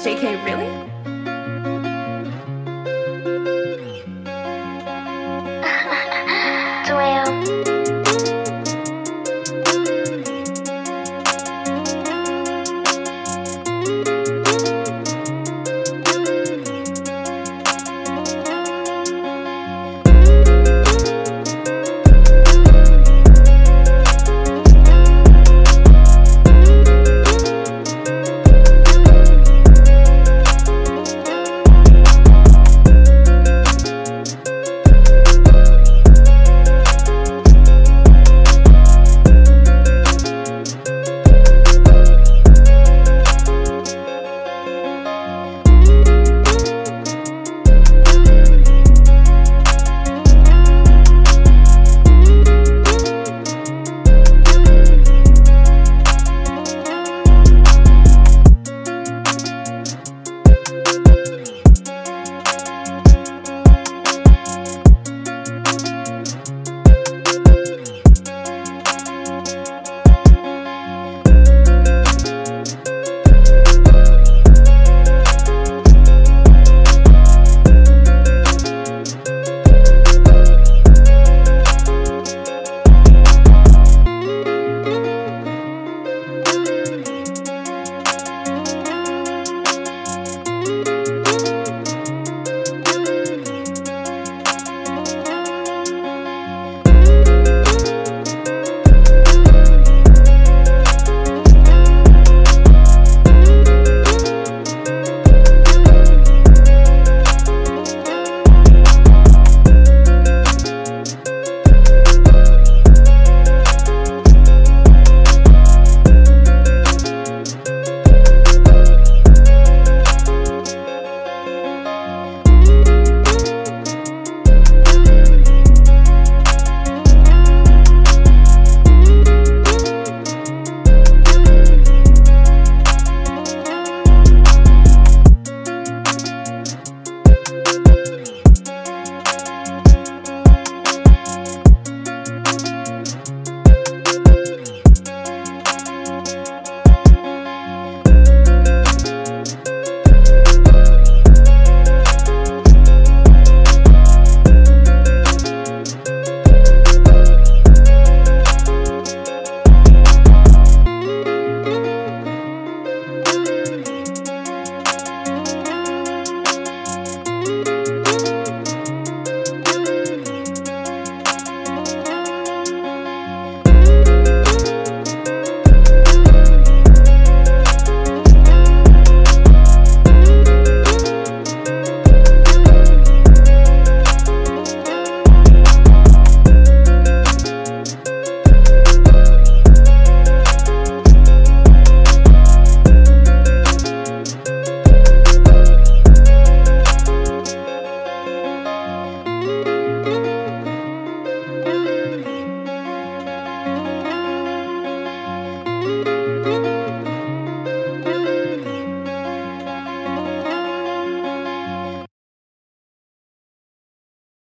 JK, really?